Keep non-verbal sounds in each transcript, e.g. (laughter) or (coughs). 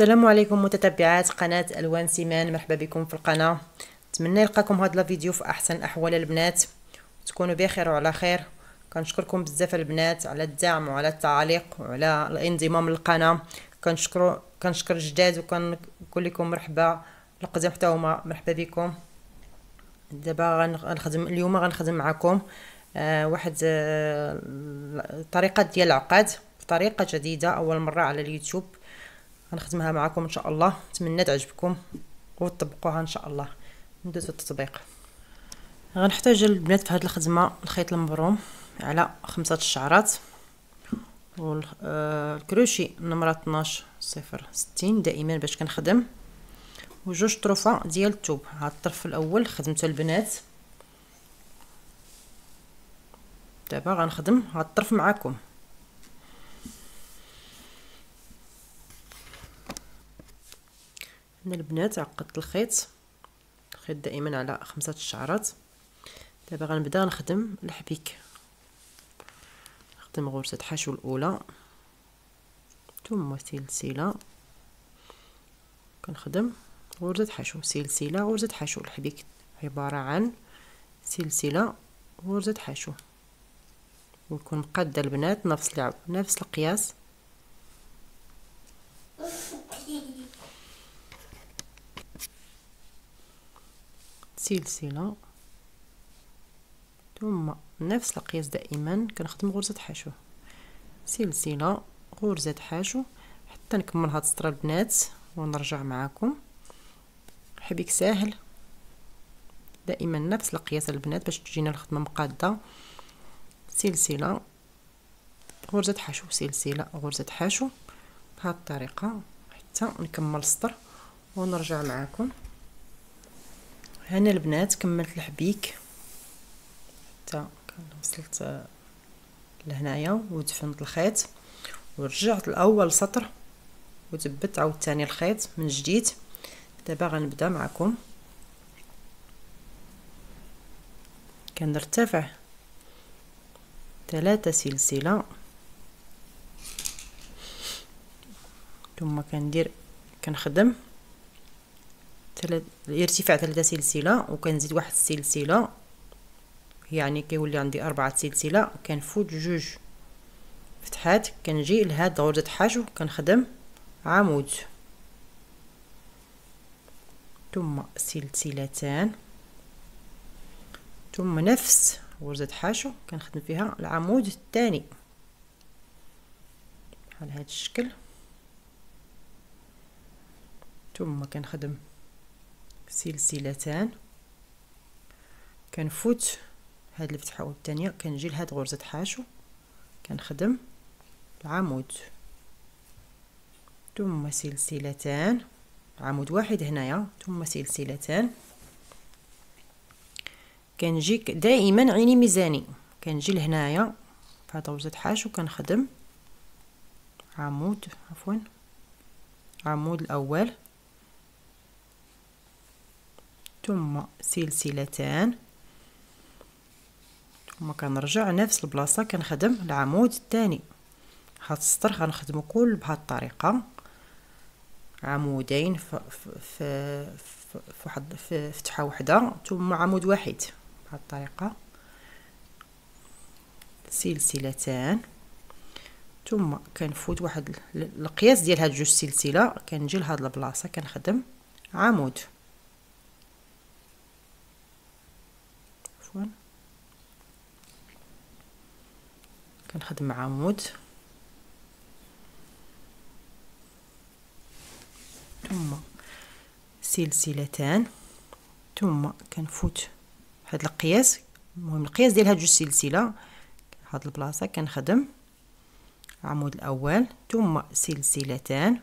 السلام عليكم متتبعات قناة ألوان سيمان. مرحبا بكم في القناة. نتمنى يلقاكم هذا الفيديو في أحسن أحوال البنات تكونوا بخير وعلى خير. كنشكركم بزاف البنات على الدعم وعلى التعليق وعلى الانضمام للقناة. كنشكر كنشكر الجداد وكنقول لكم مرحبا. القدام حتى هما. مرحبا بكم. دابا غنخدم اليوم غنخدم معكم آه واحد آه طريقة ديال العقاد. طريقة جديدة أول مرة على اليوتيوب. غنخدمها معكم إن شاء الله. نتمنى تعجبكم وتطبقوها إن شاء الله. ندوز التطبيق. غنحتاج البنات في هذه الخدمة الخيط المبروم على خمسة الشعرات والكروشي نمرة 12 صفر ستين دائما باش كنخدم. وجوج طرفة ديال الثوب هاد الطرف الأول خدمته البنات. دابا غنخدم هاد الطرف معاكم. هنا البنات عقدت الخيط. الخيط دائما على خمسة الشعرات. دابا غنبدا نخدم الحبيك. نخدم غرزة حشو الأولى. ثم سلسلة. كنخدم غرزة حشو. سلسلة غرزة حشو. الحبيك عبارة عن سلسلة غرزة حشو. ويكون مقادة البنات نفس نفس القياس. سلسلة. ثم نفس القياس دائما كنخدم غرزة حشو. سلسلة غرزة حشو. حتى نكمل هاد السطر البنات ونرجع معاكم. حبيك ساهل. دائما نفس القياس البنات باش تجينا الخدمة مقادة. سلسلة غرزة حشو. سلسلة غرزة حشو. بهذه الطريقة حتى نكمل السطر ونرجع معاكم. هنا البنات كملت الحبيك. حتى وصلت لهنايا ودفنت الخيط ورجعت الأول سطر وثبت عاوتاني الخيط من جديد. دابا غنبدا معكم. كنرتفع ثلاثة سلسلة. ثم كندير كنخدم. ثلاث ارتفاع ثلاثة سلسلة وكنزيد واحد السلسلة. يعني كيولي عندي أربعة سلسلة كنفوت جوج فتحات. كنجي لهاد غرزة حشو كنخدم عمود. ثم سلسلتان. ثم نفس غرزة حاشو كنخدم فيها العمود الثاني. على هذا الشكل. ثم كنخدم سلسلتان. كنفوت هاد الفتحة الثانية كنجي لهاد غرزة حاشو. كنخدم العمود. ثم سلسلتان. عمود واحد هنايا. ثم سلسلتان. كنجي دائما عيني ميزاني. كنجي لهنايا. فهاد غرزة حاشو كنخدم عمود. عفوا. عمود الأول. ثم سلسلتان. ثم كنرجع نفس البلاصة كنخدم العمود الثاني. هاد السطر غنخدمو كل بهاد الطريقة. عمودين في في في في فتحة وحدة ثم عمود واحد بهذه الطريقة. سلسلتان. ثم كنفوت واحد القياس ديال هاد جوج سلسلة. كنجي لهاد البلاصة كنخدم عمود. عفوا. كنخدم عمود. ثم سلسلتان. ثم كنفوت هاد القياس. المهم القياس ديال هاد جوج سلسلة هاد البلاصة كنخدم العمود الأول. ثم سلسلتان.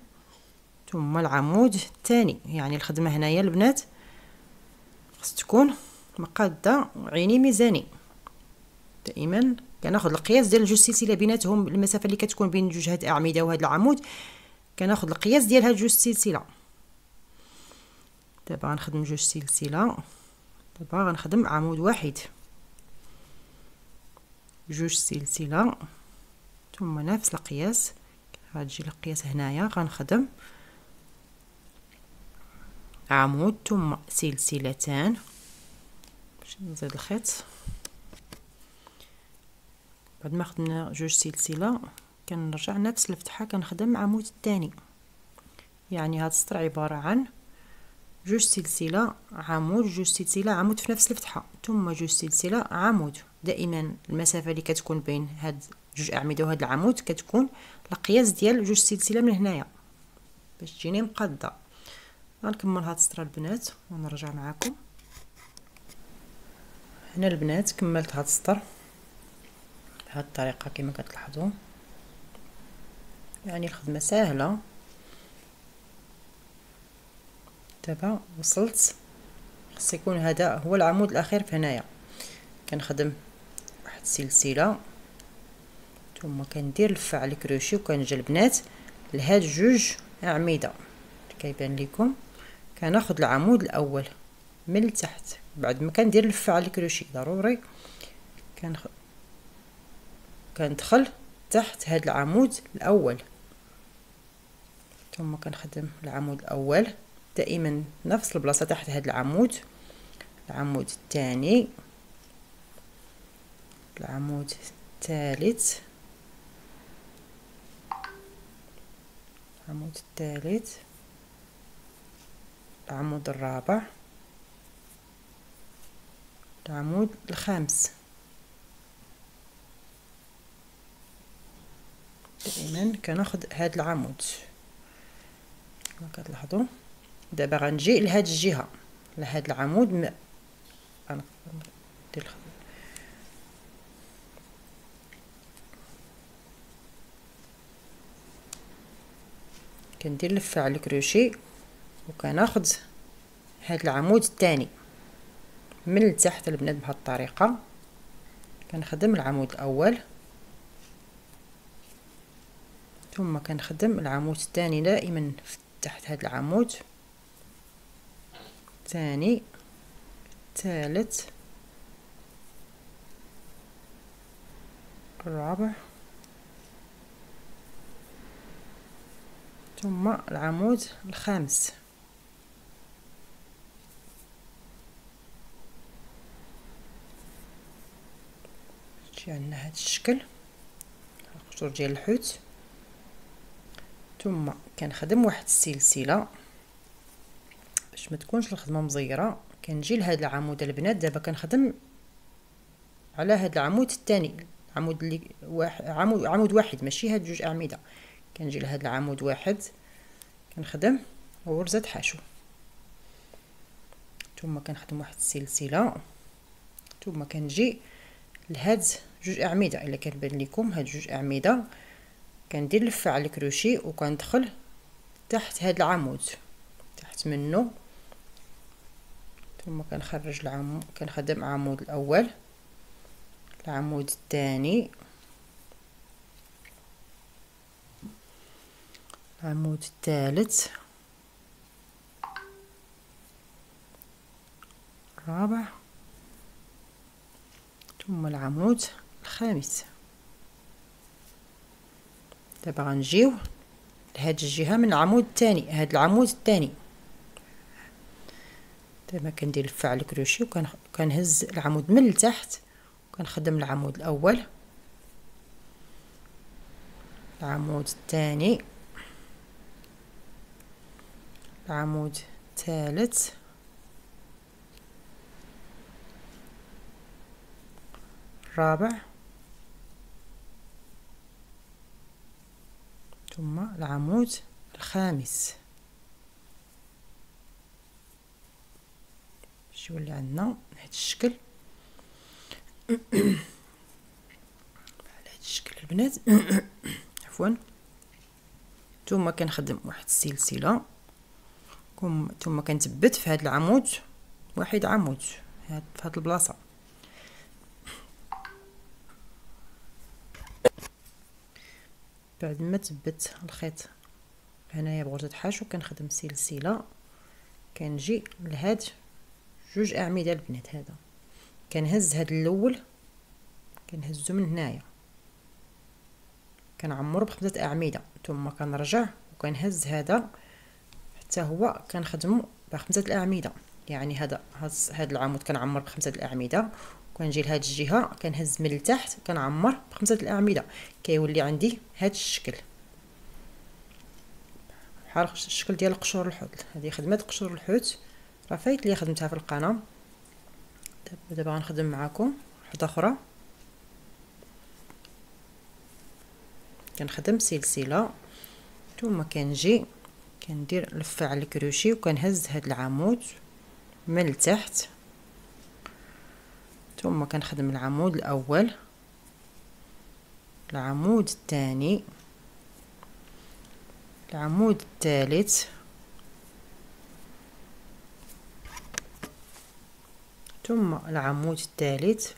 ثم العمود الثاني. يعني الخدمة هنايا البنات خص تكون مقادة عيني ميزاني. دائما كناخذ القياس ديال جوج سلسله بيناتهم المسافة اللي كتكون بين جوج هاد الاعمده وهاد العمود كناخذ القياس ديال هاد جوج سلسله دابا غنخدم جوج سلسله دابا غنخدم عمود واحد. جوج سلسله ثم نفس القياس. غتجي القياس هنايا غنخدم عمود ثم سلسلتان. نزيد الخيط؟ بعد ما خدمنا جوج سلسلة كنرجع نفس الفتحة كنخدم عمود الثاني يعني هذا السطر عبارة عن جوج سلسلة عمود جوج سلسلة عمود في نفس الفتحة. ثم جوج سلسلة عمود دائما المسافة اللي كتكون بين هاد جوج أعمدة وهاد العمود كتكون القياس ديال جوج سلسلة من هنايا. باش تجيني مقادة. غنكمل هاد السطر البنات ونرجع معكم هنا البنات كملت هاد السطر بهاد الطريقة كما كتلاحظوا يعني الخدمه سهله دابا وصلت. خص يكون هذا هو العمود الأخير في هنايا. كنخدم واحد السلسلة. ثم كندير لفه على الكروشي وكنجي البنات لهاد جوج أعمدة. كيبان لكم كناخذ العمود الأول من التحت بعد ما كندير لفه على الكروشي ضروري كنخ... كندخل تحت هاد العمود الأول. ثم كنخدم العمود الأول دائما نفس البلاصة تحت هاد العمود. العمود الثاني العمود الثالث العمود الثالث العمود الرابع. العمود الخامس. دائما كناخذ هذا العمود. كما كتلاحظوا دابا غنجي لهاد الجهة. لهاد العمود م... ندير كندير لفة على الكروشي وكناخذ هاد العمود الثاني. من التحت البنات بهاد الطريقة. كنخدم العمود الأول. ثم كنخدم العمود الثاني دائما تحت هاد العمود. ثاني ثالث الرابع ثم العمود الخامس. جي عندنا هذا الشكل. القشور ديال الحوت. ثم كنخدم واحد السلسلة باش ما تكونش الخدمة مزيرة. كنجي لهاد العمود البنات. دابا كنخدم على هاد العمود الثاني عمود اللي واحد عمود عمود واحد ماشي هاد جوج أعمدة. كنجي لهاد العمود واحد. كنخدم غرزه حشو. ثم كنخدم واحد السلسلة. ثم كنجي لهاد جوج أعمدة إلا كتبان لكم هاد جوج أعمدة. كندير لفة على الكروشي وكندخل تحت هاد العمود تحت منه ثم كنخرج العمود كنخدم العمود الأول العمود الثاني. العمود الثالث. الرابع. ثم العمود. الخامس. دابا غنجيو لهاد الجهة من العمود الثاني هاد العمود الثاني دابا كندير لفه على الكروشي وكنهز العمود من التحت وكنخدم العمود الأول. العمود الثاني العمود الثالث. الرابع. ثم العمود الخامس. باش يولي عندنا هذا الشكل. (coughs) على هذا الشكل البنات. (coughs) عفوا. ثم كنخدم واحد السلسلة. ثم كنثبت في هذا العمود. واحد عمود. في هذه البلاصة. بعد ما تبت الخيط هنايا بغرزة حاشو كنخدم سلسلة. كنجي لهاد جوج أعمدة البنات هذا كنهز هاد الأول كنهزو من هنايا. كنعمرو بخمسة أعمدة. ثم كنرجع وكنهز هذا. حتى هو كنخدمو بخمسة الأعمدة. يعني هذا هذا العمود كنعمر بخمسة الأعمدة. وكنجي لهاد الجهة كنهز من التحت كنعمر بخمسة الأعمدة. كيولي عندي هاد الشكل. بحال الشكل ديال قشور الحوت. هذه خدمة قشور الحوت. راه فايت لي خدمتها في القناة. دابا غنخدم معاكم. وحده أخرى. كنخدم سلسلة. ثم كنجي كندير لفه على الكروشي وكنهز هاد العمود من التحت ثم كنخدم العمود الأول. العمود الثاني. العمود الثالث. ثم العمود الثالث.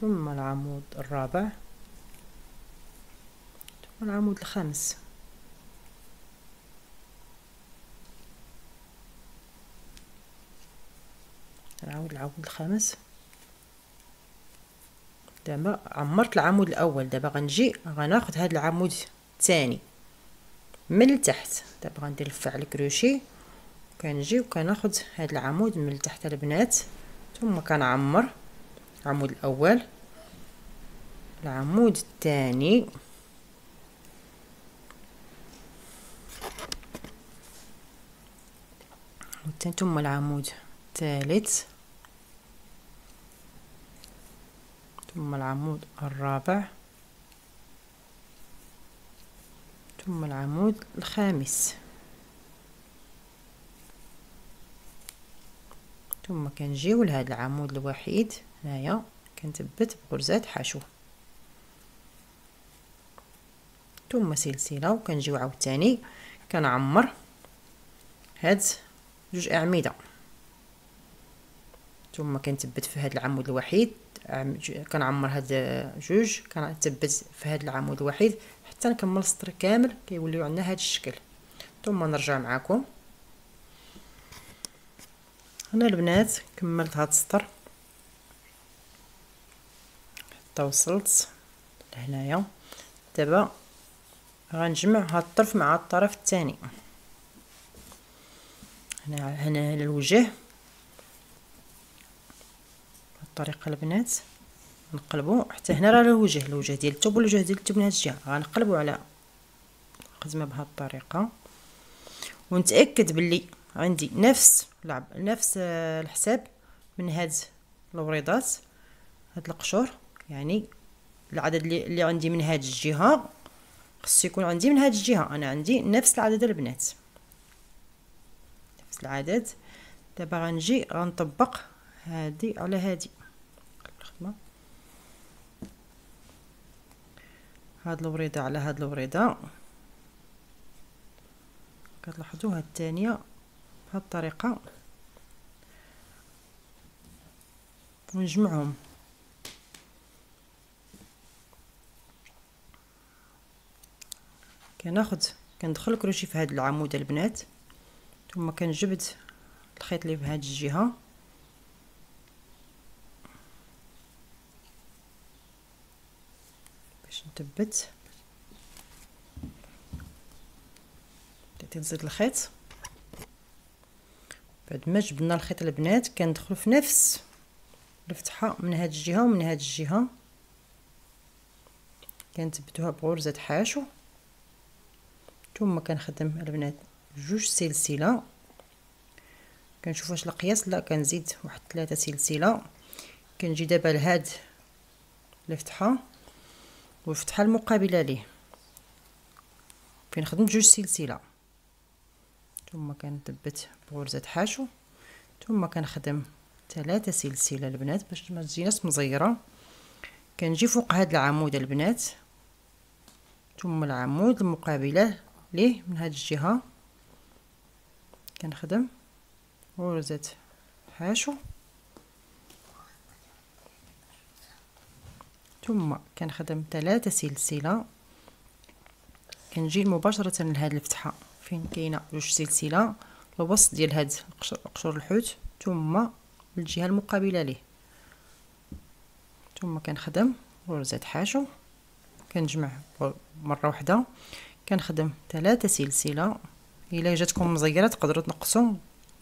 ثم العمود الرابع. ثم العمود الخامس. نعاود العمود الخامس. دابا عمرت العمود الأول. دابا غنجي غناخد هذا العمود الثاني من التحت. دابا غندير الفعل كروشي. كنجي وكناخد هذا العمود من تحت البنات. ثم كنعمر العمود الأول. العمود الثاني. ثم العمود الثالث. ثم العمود الرابع. ثم العمود الخامس. ثم كنجيو لهذا العمود الوحيد هنايا كنثبت بغرزات حشو. ثم سلسلة وكنجيو عاوتاني كنعمر هاد جوج أعمدة. ثم كنثبت في هذا العمود الوحيد كنعمر هاد جوج كنثبت في هذا العمود الوحيد حتى نكمل السطر كامل كيوليو عندنا هذا الشكل. ثم نرجع معكم هنا البنات كملت هاد السطر. حتى وصلت لهنايا. دابا غنجمع هاد الطرف مع الطرف الثاني هنا هنا الوجه. الطريقة البنات نقلبوا حتى هنا راه الوجه الوجه ديال الثوب والوجه ديال الثوب من هاد الجهه غنقلبوا على خدمه بهاد الطريقة. ونتأكد باللي عندي نفس لعب نفس الحساب من هاد الوريضات هاد القشور. يعني العدد اللي عندي من هاد الجهة خصو يكون عندي من هاد الجهة. أنا عندي نفس العدد البنات. نفس العدد. دابا غنجي غنطبق هادي على هادي الخدمه هاد الوريدة على هاد الوريدة. كتلاحظوا هاد الثانية بهذه الطريقة. ونجمعهم. كناخد كندخل الكروشي في هذا العمود البنات. ثم كنجبد الخيط اللي بهذه الجهة. باش نثبت تنزيد الخيط. بعد ما جبنا الخيط البنات كندخل في نفس الفتحة من هاد الجهة ومن هاد الجهة. كنثبتوها بغرزه حاشو. ثم كنخدم البنات جوج سلسلة. كنشوف واش القياس. لا كنزيد واحد ثلاثة سلسلة. كنجي دابا لهاد الفتحة. والفتحه المقابلة ليه. فين خدمت جوج سلسلة. ثم كنثبت بغرزة حاشو. ثم كنخدم ثلاثة سلسلة البنات باش ما تجيناش مزيرة. كنجي فوق هاد العمود البنات. ثم العمود المقابلة ليه من هاد الجهة. كنخدم غرزة حاشو. ثم كنخدم ثلاثة سلسلة. كنجي مباشرة لهاد الفتحة. فين كاينة جوج سلسلة؟ الوسط ديال هاد قشور الحوت. ثم الجهة المقابلة ليه. ثم كنخدم غرزه حاشو. كنجمع مرة واحدة كنخدم ثلاثة سلسلة. إلا جاتكم مزيرة تقدروا تنقصوا.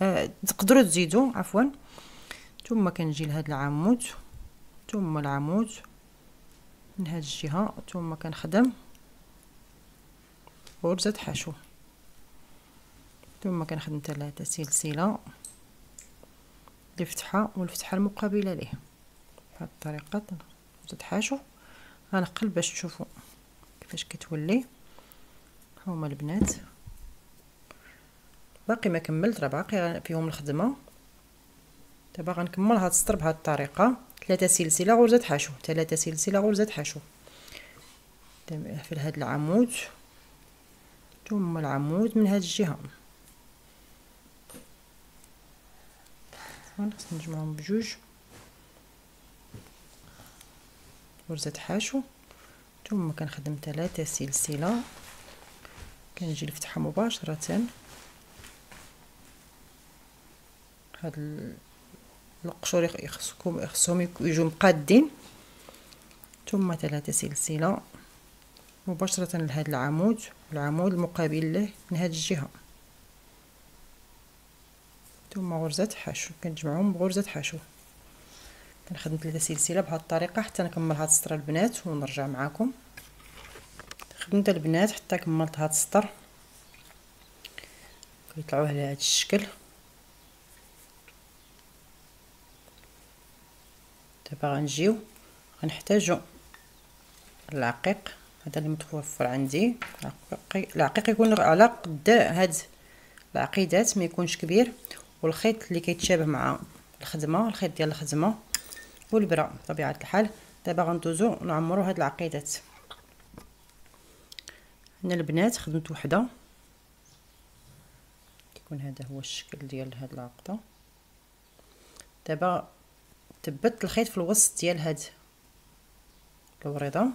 آه تقدروا تزيدوا عفوا. ثم كنجي لهذا العمود. ثم العمود. من هذه الجهة ثم كنخدم. غرزه حشو ثم كنخدم ثلاثة سلسله لفتحه والفتحة المقابلة ليه. بهذه الطريقة غرزه حشو غنقل باش تشوفوا كيفاش كتولي. هما البنات. باقي ما كملت راه باقي فيهم الخدمة. دابا غنكمل هاد السطر بهاد الطريقة. ثلاثة سلسلة غرزة حشو ثلاثة سلسلة غرزة حشو في هاد العمود. ثم العمود من هاد الجهة. خصنا نجمعهم بجوج. غرزة حشو ثم كنخدم ثلاثة سلسلة. كنجي الفتحه مباشرة. هاد القشور يخصكم يخصهم يجوا مقادين. ثم ثلاثة سلسلة مباشرة لهذا العمود العمود المقابل له من هذه الجهة. ثم غرزة حشو كنجمعهم بغرزة حشو. كنخدم ثلاثة سلسلة بهذه الطريقة حتى نكمل هذا السطر البنات ونرجع معكم خدمت البنات حتى كملت هذا السطر. كيطلعوا على هذا الشكل. دابا غنجيو غنحتاجو العقيق هذا اللي متوفر عندي. العقيق يكون على قد هاد العقيدات ما يكونش كبير. والخيط اللي كيتشابه مع الخدمة الخيط ديال الخدمة والبرا بطبيعة الحال. دابا غندوزو نعمرو هاد العقيدات. هنا البنات خدمت وحدة. كيكون هذا هو الشكل ديال هاد العقدة. دابا ثبت الخيط في الوسط ديال هاد الوريضة.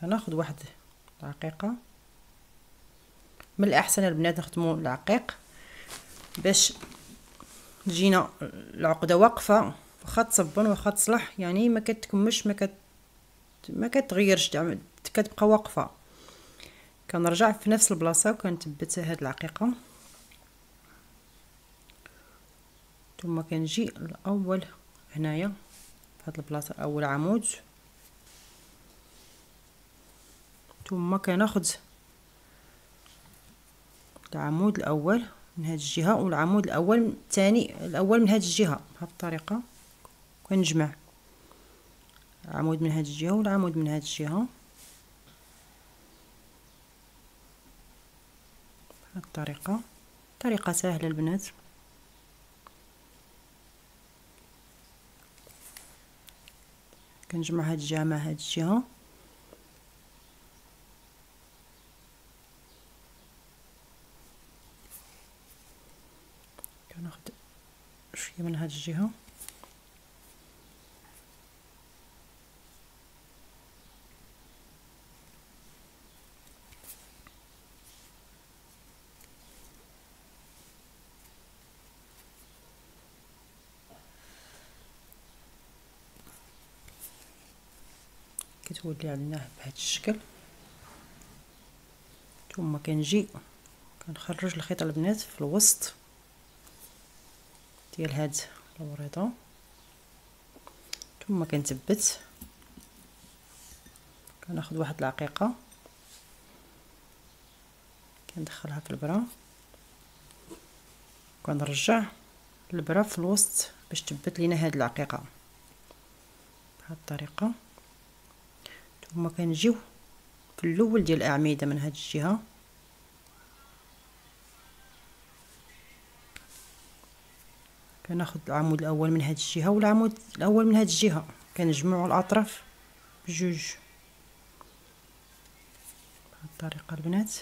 كناخذ واحد العقيقة. من الأحسن البنات نخدموا العقيق باش تجينا العقدة واقفة واخا تصبن واخا تصلح يعني ما كتكمش ما كت ما كتغيرش كتبقى واقفة. كنرجع في نفس البلاصة وكنثبت هاد العقيقة. ثم كنجي الأول هنايا في هاد البلاصة اول عمود. ثم كناخذ العمود الأول من هذه الجهة والعمود الأول الثاني الأول من هذه الجهة بهذه الطريقة كنجمع عمود من هذه الجهة والعمود من هذه الجهة. بهذه الطريقة طريقة سهلة البنات. كنجمع هاد الجهه مع هاد الجهه كناخد شوية من هاد الجهة. كتولي عندنا بهذا الشكل. ثم كنجي كنخرج الخيط البنات في الوسط ديال هاد الوريضه ثم كنثبت كناخذ واحد العقيقة كندخلها في البرا كنرجع البرا في الوسط باش تثبت لينا هاد العقيقة. بهذه الطريقة. ثم كنجيو في الأول ديال الأعمدة من هاد الجهة. كناخذ العمود الأول من هاد الجهة والعمود الأول من هاد الجهة كنجمعوا الأطراف بجوج. بهذه الطريقة البنات.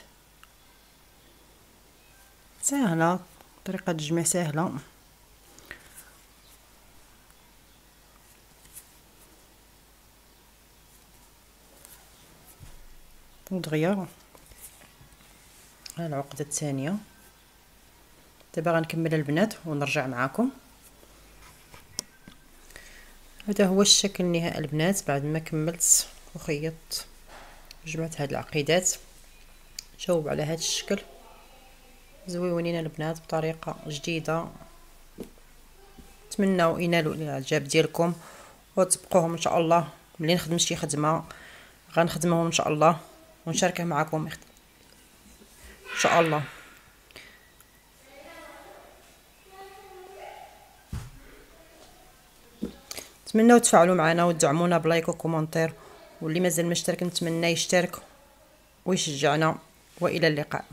سهلة طريقة تجميع سهلة. ودغيا العقده الثانية دابا غنكمل البنات ونرجع معكم هذا هو الشكل النهائي البنات بعد ما كملت وخيطت جمعت هاد العقيدات. شوب على هذا الشكل. زويونين البنات بطريقة جديدة. نتمنوا ينالوا الاعجاب ديالكم. وتبقوهم إن شاء الله. ملي نخدم شي خدمة غنخدمهم إن شاء الله. ونشاركها معكم إن شاء الله. نتمنوا تفعلوا معنا وتدعمونا ب like و commentaire واللي مازال مشترك نتمنى يشترك ويشجعنا وإلى اللقاء.